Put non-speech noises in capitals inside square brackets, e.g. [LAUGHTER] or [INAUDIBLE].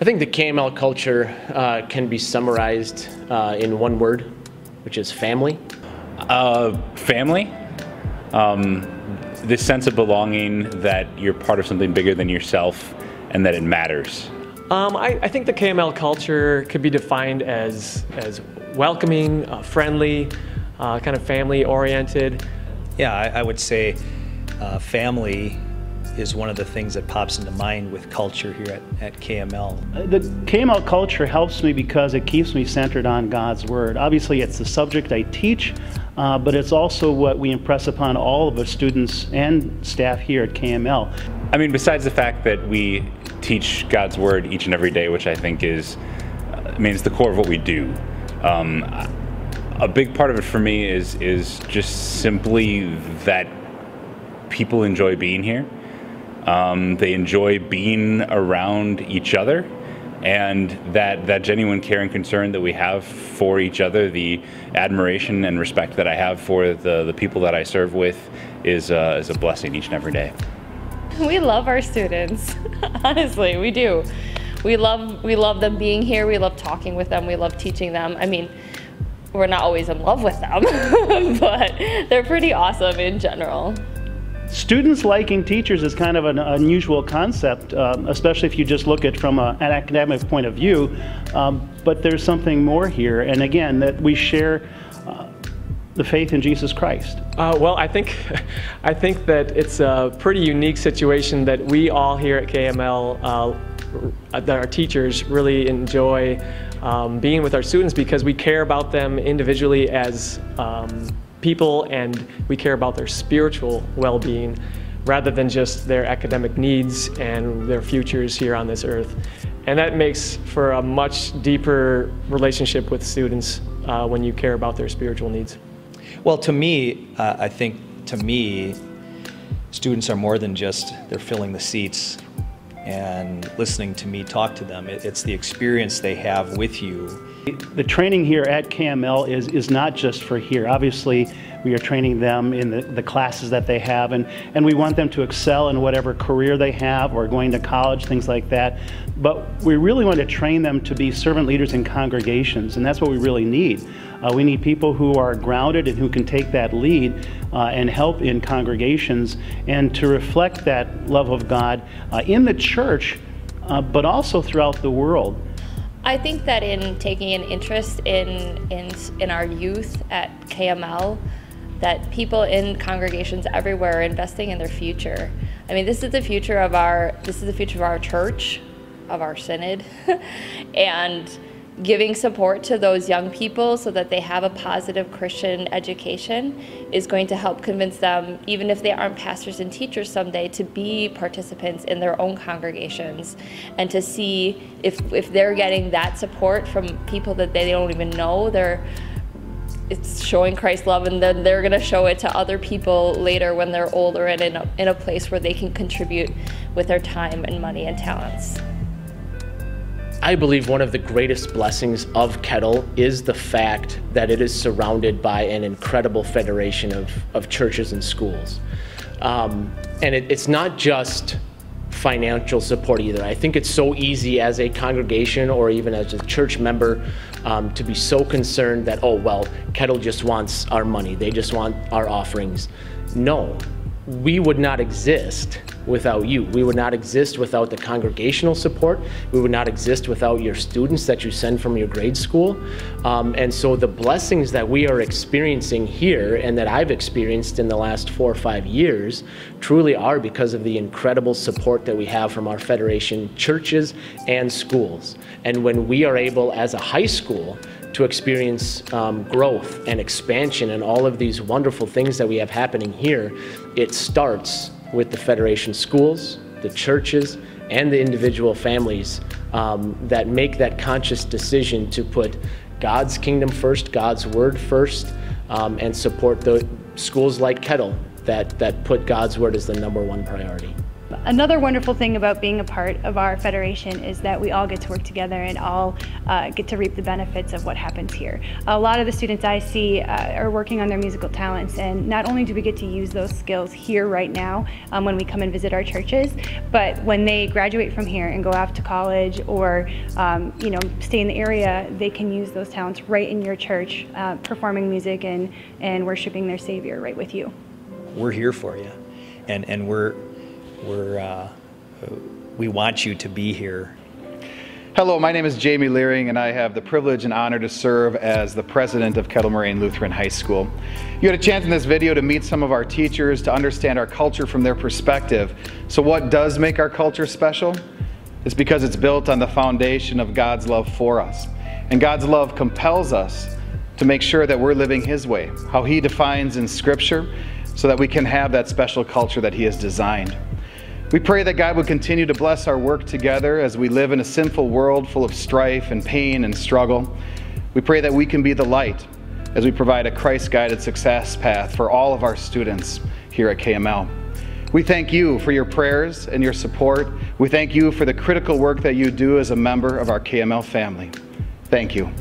I think the KML culture uh, can be summarized uh, in one word, which is family. Uh, family. Um, this sense of belonging that you're part of something bigger than yourself and that it matters. Um, I, I, think the KML culture could be defined as, as welcoming, uh, friendly, uh, kind of family oriented. Yeah, I, I would say uh, family is one of the things that pops into mind with culture here at, at KML. Uh, the KML culture helps me because it keeps me centered on God's Word. Obviously, it's the subject I teach, uh, but it's also what we impress upon all of the students and staff here at KML. I mean, besides the fact that we teach God's Word each and every day, which I think is, I mean, it's the core of what we do. Um, a big part of it for me is is just simply that people enjoy being here. Um, they enjoy being around each other, and that that genuine care and concern that we have for each other, the admiration and respect that I have for the the people that I serve with, is uh, is a blessing each and every day. We love our students. [LAUGHS] Honestly, we do. We love we love them being here. We love talking with them. We love teaching them. I mean, we're not always in love with them, [LAUGHS] but they're pretty awesome in general. Students liking teachers is kind of an unusual concept, um, especially if you just look at from a, an academic point of view. Um, but there's something more here, and again, that we share uh, the faith in Jesus Christ. Uh, well, I think, [LAUGHS] I think that it's a pretty unique situation that we all here at KML, uh, that our teachers really enjoy um, being with our students because we care about them individually as um, people and we care about their spiritual well-being rather than just their academic needs and their futures here on this earth. And that makes for a much deeper relationship with students uh, when you care about their spiritual needs. Well, to me, uh, I think to me, students are more than just they're filling the seats and listening to me talk to them. It, it's the experience they have with you the training here at KML is, is not just for here. Obviously, we are training them in the, the classes that they have, and, and we want them to excel in whatever career they have or going to college, things like that. But we really want to train them to be servant leaders in congregations, and that's what we really need. Uh, we need people who are grounded and who can take that lead uh, and help in congregations and to reflect that love of God uh, in the church, uh, but also throughout the world. I think that in taking an interest in, in, in our youth at KML, that people in congregations everywhere are investing in their future. I mean, this is the future of our, this is the future of our church, of our synod, [LAUGHS] and giving support to those young people so that they have a positive Christian education is going to help convince them, even if they aren't pastors and teachers someday, to be participants in their own congregations and to see if, if they're getting that support from people that they don't even know, they're it's showing Christ's love and then they're going to show it to other people later when they're older and in a, in a place where they can contribute with their time and money and talents. I believe one of the greatest blessings of Kettle is the fact that it is surrounded by an incredible federation of, of churches and schools. Um, and it, it's not just financial support either. I think it's so easy as a congregation or even as a church member um, to be so concerned that, oh, well, Kettle just wants our money, they just want our offerings. No, we would not exist without you. We would not exist without the congregational support. We would not exist without your students that you send from your grade school. Um, and so the blessings that we are experiencing here and that I've experienced in the last four or five years truly are because of the incredible support that we have from our Federation churches and schools. And when we are able as a high school to experience um, growth and expansion and all of these wonderful things that we have happening here, it starts with the Federation schools, the churches, and the individual families um, that make that conscious decision to put God's kingdom first, God's word first, um, and support the schools like Kettle that, that put God's word as the number one priority. Another wonderful thing about being a part of our federation is that we all get to work together and all uh, get to reap the benefits of what happens here. A lot of the students I see uh, are working on their musical talents, and not only do we get to use those skills here right now um, when we come and visit our churches, but when they graduate from here and go off to college or um, you know stay in the area, they can use those talents right in your church, uh, performing music and and worshiping their Savior right with you. We're here for you, and and we're we're, uh, we want you to be here. Hello, my name is Jamie Leering, and I have the privilege and honor to serve as the president of Kettle Moraine Lutheran High School. You had a chance in this video to meet some of our teachers, to understand our culture from their perspective. So what does make our culture special? It's because it's built on the foundation of God's love for us. And God's love compels us to make sure that we're living His way, how He defines in Scripture, so that we can have that special culture that He has designed. We pray that God would continue to bless our work together as we live in a sinful world full of strife and pain and struggle. We pray that we can be the light as we provide a Christ guided success path for all of our students here at KML. We thank you for your prayers and your support. We thank you for the critical work that you do as a member of our KML family. Thank you.